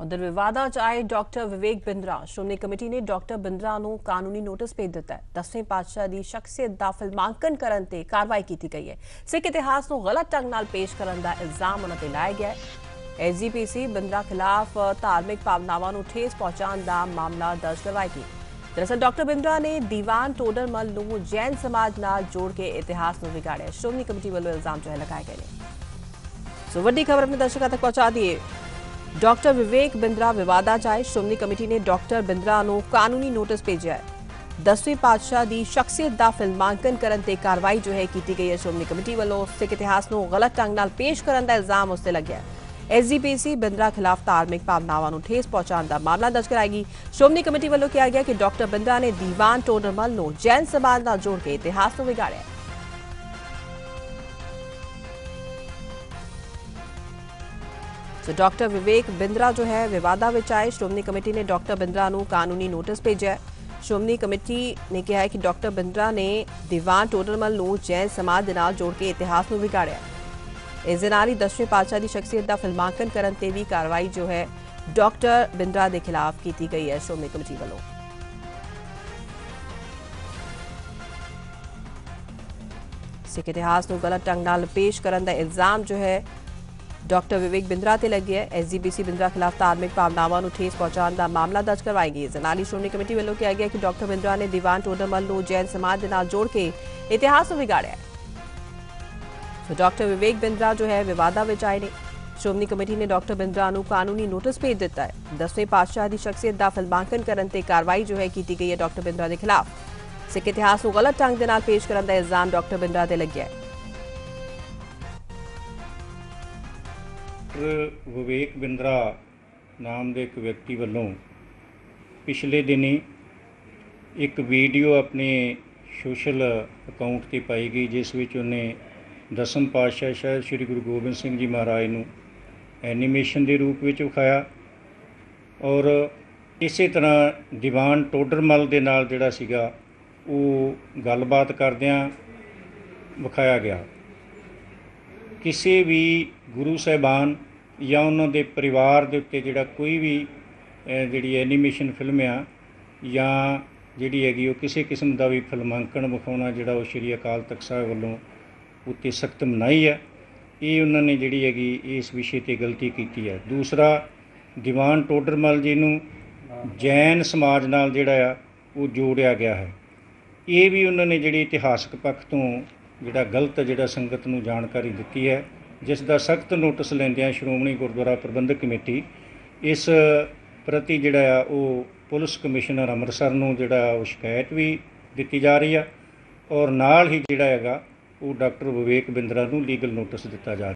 ਉਧਰ ਵਿਵਾਦਾਂ 'ਚ ਆਏ ਡਾਕਟਰ ਵਿਵੇਕ ਬਿੰਦਰਾ, ਸ਼੍ਰੋਮਣੀ ਕਮੇਟੀ ਨੇ ਡਾਕਟਰ ਬਿੰਦਰਾ ਨੂੰ ਕਾਨੂੰਨੀ ਨੋਟਿਸ ਭੇਜ ਦਿੱਤਾ ਹੈ। ਦਸਵੇਂ ਪਾਤਸ਼ਾਹ ਦੀ ਸ਼ਖਸੀਅਤ ਦਾ ਫਿਲਮਾਂਕਨ ਕਰਨ ਤੇ ਕਾਰਵਾਈ ਕੀਤੀ ਗਈ ਹੈ। ਸਿੱਖ ਇਤਿਹਾਸ ਨੂੰ ਗਲਤ ਢੰਗ ਨਾਲ ਪੇਸ਼ ਕਰਨ ਦਾ ਇਲਜ਼ਾਮ ਉਹਨਾਂ ਤੇ ਲਾਇਆ ਗਿਆ ਹੈ। ਐਸਜੀਪੀਸੀ ਬਿੰਦਰਾ ਖਿਲਾਫ ਧਾਰਮਿਕ ਭਾਵਨਾਵਾਂ ਨੂੰ ਠੇਸ ਪਹੁੰਚਾਉਣ ਦਾ ਮਾਮਲਾ ਦਰਜ ਕਰਵਾਏਗੀ ਦਰਅਸਲ ਡਾਕਟਰ ਬਿੰਦਰਾ ਨੇ ਦੀਵਾਨ ਟੋਡਰਮਲ ਨੂੰ ਜੈਨ ਸਮਾਜ ਨਾਲ ਜੋੜ ਕੇ ਇਤਿਹਾਸ ਨੂੰ ਵਿਗਾੜਿਆ ਸ਼੍ਰੋਮਣੀ ਕਮੇਟੀ ਵੱਲੋਂ ਇਲਜ਼ਾਮ ਜੋ ਹੈ ਲਗਾਏ ਗਏ ਨੇ। ਸੋ ਵੱਡੀ ਖਬਰ ਆਪਣੇ ਦਰਸ਼ਕਾਂ ਤੱਕ ਪਹੁੰਚਾ ਦਈਏ। ਡਾਕਟਰ ਵਿਵੇਕ ਬਿੰਦਰਾ ਵਿਵਾਦਾਂ 'ਚ ਆਏ। ਸ਼੍ਰੋਮਣੀ ਕਮੇਟੀ ਨੇ ਡਾਕਟਰ ਬਿੰਦਰਾ ਨੂੰ ਕਾਨੂੰਨੀ ਨੋਟਿਸ ਭੇਜਿਆ ਹੈ। ਦਸਵੇਂ ਪਾਤਸ਼ਾਹ ਦੀ ਸ਼ਖਸੀਅਤ ਦਾ ਫਿਲਮਾਂਕਨ ਕਰਨ ਤੇ ਕਾਰਵਾਈ ਜੋ ਹੈ ਕੀਤੀ ਗਈ ਹੈ। ਸ਼੍ਰੋਮਣੀ ਕਮੇਟੀ ਵੱਲੋਂ ਸਿੱਖ ਇਤਿਹਾਸ ਨੂੰ ਗਲਤ ਢੰਗ ਨਾਲ ਪੇਸ਼ ਕਰਨ ਦਾ ਇਲਜ਼ਾਮ ਉਸ ਤੇ ਲੱਗਿਆ ਹੈ। ਐਸਜੀਪੀਸੀ ਬਿੰਦਰਾ ਖਿਲਾਫ ਧਾਰਮਿਕ ਭਾਵਨਾਵਾਂ ਨੂੰ ਠੇਸ ਪਹੁੰਚਾਉਣ ਦਾ ਮਾਮਲਾ ਦਰਜ ਕਰਾਏਗੀ। ਸ਼੍ਰੋਮਣੀ ਕਮੇਟੀ ਵੱਲੋਂ ਕਿਹਾ ਗਿਆ ਕਿ ਡਾਕਟਰ ਬਿੰਦਰਾ ਨੇ ਦੀਵਾਨ ਟੋਡਰਮਲ ਨੂੰ ਜੈਨ ਸਮਾਜ ਨਾਲ ਜੋੜ ਕੇ ਇਤਿਹਾਸ ਨੂੰ ਵਿਗਾੜਿਆ ਸੋ ਡਾਕਟਰ ਵਿਵੇਕ ਬਿੰਦਰਾ ਜੋ ਹੈ ਵਿਵਾਦਾਂ ਵਿੱਚ ਆਏ। ਸ਼੍ਰੋਮਣੀ ਕਮੇਟੀ ਨੇ ਡਾਕਟਰ ਬਿੰਦਰਾ ਨੂੰ ਕਾਨੂੰਨੀ ਨੋਟਿਸ ਭੇਜਿਆ ਸ਼੍ਰੋਮਣੀ ਕਮੇਟੀ ਨੇ ਕਿਹਾ ਹੈ ਕਿ ਡਾਕਟਰ ਬਿੰਦਰਾ ਨੇ ਦੀਵਾਨ ਟੋਡਰਮਲ ਨੂੰ ਜੈਨ ਸਮਾਜ ਦੇ ਨਾਲ ਜੋੜ ਕੇ ਇਤਿਹਾਸ ਨੂੰ ਵਿਗਾੜਿਆ ਇਸ ਦੇ ਨਾਲ ਹੀ ਦਸਵੇਂ ਪਾਤਸ਼ਾਹ ਦੀ ਸ਼ਖਸੀਅਤ ਦਾ ਫਿਲਮਾਂਕਨ ਕਰਨ ਤੇ ਵੀ ਕਾਰਵਾਈ ਜੋ ਹੈ ਡਾਕਟਰ ਬਿੰਦਰਾ ਦੇ ਖਿਲਾਫ ਕੀਤੀ ਗਈ ਹੈ ਸ਼੍ਰੋਮਣੀ ਕਮੇਟੀ ਵੱਲੋਂ। ਸਿੱਖ ਇਤਿਹਾਸ ਨੂੰ ਗਲਤ ਢੰਗ ਨਾਲ ਪੇਸ਼ ਕਰਨ ਦਾ ਇਲਜ਼ਾਮ ਜੋ ਹੈ ਡਾਕਟਰ ਵਿਵੇਕ ਬਿੰਦਰਾ ਤੇ ਲੱਗਿਆ ਹੈ ਐਸਜੀਪੀਸੀ ਬਿੰਦਰਾ ਖਿਲਾਫ ਧਾਰਮਿਕ ਭਾਵਨਾਵਾਂ ਨੂੰ ਠੇਸ ਪਹੁੰਚਾਉਣ ਦਾ ਮਾਮਲਾ ਦਰਜ ਕਰਵਾਏਗੀ ਇਸ ਦੇ ਨਾਲ ਹੀ ਸ਼੍ਰੋਮਣੀ ਕਮੇਟੀ ਵੱਲੋਂ ਕਿਹਾ ਗਿਆ ਕਿ ਡਾਕਟਰ ਬਿੰਦਰਾ ਨੇ ਦੀਵਾਨ ਟੋਡਰਮਲ ਨੂੰ ਜੈਨ ਸਮਾਜ ਦੇ ਨਾਲ ਜੋੜ ਕੇ ਇਤਿਹਾਸ ਨੂੰ ਵਿਗਾੜਿਆ ਹੈ ਸੋ ਡਾਕਟਰ ਵਿਵੇਕ ਬਿੰਦਰਾ ਜੋ ਹੈ ਵਿਵਾਦਾਂ ਵਿੱਚ ਆਏ ਨੇ ਸ਼੍ਰੋਮਣੀ ਕਮੇਟੀ ਨੇ ਡਾਕਟਰ ਬਿੰਦਰਾ ਨੂੰ ਕਾਨੂੰਨੀ ਨੋਟਿਸ ਭੇਜ ਦਿੱਤਾ ਹੈ ਦਸਵੇਂ ਪਾਤਸ਼ਾਹ ਦੀ ਸ਼ਖਸੀਅਤ ਦਾ ਫਿਲਮਾਂਕਨ ਕਰਨ ਤੇ ਕਾਰਵਾਈ ਜੋ ਹੈ ਕੀਤੀ ਗਈ ਹੈ ਡਾਕਟਰ ਬਿੰਦਰਾ ਦੇ ਖਿਲਾਫ ਸਿੱਖ ਇਤਿਹਾਸ ਨੂੰ ਗਲਤ ਢੰਗ ਦੇ ਨਾਲ ਪੇਸ਼ ਕਰਨ ਦਾ ਇਲਜ਼ਾਮ ਡਾਕਟਰ ਬਿੰਦਰਾ ਤੇ ਲੱਗਿਆ ਹੈ ਡਾਕਟਰ ਵਿਵੇਕ ਬਿੰਦਰਾ ਨਾਮ ਦੇ ਇੱਕ ਵਿਅਕਤੀ ਵੱਲੋਂ ਪਿਛਲੇ ਦਿਨੀ ਇੱਕ ਵੀਡੀਓ ਆਪਣੇ ਸੋਸ਼ਲ ਅਕਾਊਂਟ ਤੇ ਪਾਈ ਗਈ, ਜਿਸ ਵਿੱਚ ਉਹਨੇ ਦਸਮ ਪਾਤਸ਼ਾਹ ਸ਼ਾਇਦ ਸ੍ਰੀ ਗੁਰੂ ਗੋਬਿੰਦ ਸਿੰਘ ਜੀ ਮਹਾਰਾਜ ਨੂੰ ਐਨੀਮੇਸ਼ਨ ਦੇ ਰੂਪ ਵਿੱਚ ਵਿਖਾਇਆ ਔਰ ਇਸੇ ਤਰ੍ਹਾਂ ਦੀਵਾਨ ਟੋਡਰਮਲ ਦੇ ਨਾਲ ਜਿਹੜਾ ਸੀਗਾ, ਉਹ ਗੱਲਬਾਤ ਕਰਦਿਆਂ ਵਿਖਾਇਆ ਗਿਆ। ਕਿਸੇ ਵੀ ਗੁਰੂ ਸਾਹਿਬਾਨ ਜਾਂ ਉਹਨਾਂ ਦੇ ਪਰਿਵਾਰ ਦੇ ਉੱਤੇ ਜਿਹੜਾ ਕੋਈ ਵੀ ਜਿਹੜੀ ਐਨੀਮੇਸ਼ਨ ਫਿਲਮ ਆ, ਜਾਂ ਜਿਹੜੀ ਹੈਗੀ ਉਹ ਕਿਸੇ ਕਿਸਮ ਦਾ ਵੀ ਫਿਲਮਾਂਕਣ ਵਿਖਾਉਣਾ ਜਿਹੜਾ ਉਹ ਸ਼੍ਰੀ ਅਕਾਲ ਤਖਤ ਸਾਹਿਬ ਵੱਲੋਂ ਉੱਤੇ ਸਖਤ ਮਨਾਈ ਹੈ ਇਹ ਉਹਨਾਂ ਨੇ ਜਿਹੜੀ ਹੈਗੀ ਇਸ ਵਿਸ਼ੇ ਤੇ ਗਲਤੀ ਕੀਤੀ ਹੈ ਦੂਸਰਾ, ਦੀਵਾਨ ਟੋਡਰਮਲ ਜੀ ਨੂੰ ਜੈਨ ਸਮਾਜ ਨਾਲ ਜਿਹੜਾ ਆ ਉਹ ਜੋੜਿਆ ਗਿਆ ਹੈ। ਇਹ ਵੀ ਉਹਨਾਂ ਨੇ ਜਿਹੜੀ ਇਤਿਹਾਸਕ ਪੱਖ ਤੋਂ ਜਿਹੜਾ ਗਲਤ ਜਿਹੜਾ ਸੰਗਤ ਨੂੰ ਜਾਣਕਾਰੀ ਦਿੱਤੀ ਹੈ ਜਿਸ ਦਾ ਸਖਤ ਨੋਟਿਸ ਲੈਂਦਿਆਂ ਸ਼੍ਰੋਮਣੀ ਗੁਰਦੁਆਰਾ ਪ੍ਰਬੰਧਕ ਕਮੇਟੀ ਇਸ ਪ੍ਰਤੀ ਜਿਹੜਾ ਆ, ਉਹ ਪੁਲਿਸ ਕਮਿਸ਼ਨਰ ਅੰਮ੍ਰਿਤਸਰ ਨੂੰ ਜਿਹੜਾ ਉਹ ਸ਼ਿਕਾਇਤ ਵੀ ਦਿੱਤੀ ਜਾ ਰਹੀ ਆ ਔਰ ਨਾਲ ਹੀ ਜਿਹੜਾ ਹੈਗਾ, ਉਹ ਡਾਕਟਰ ਵਿਵੇਕ ਬਿੰਦਰਾ ਨੂੰ ਲੀਗਲ ਨੋਟਿਸ ਦਿੱਤਾ ਜਾ ਰਿਹਾ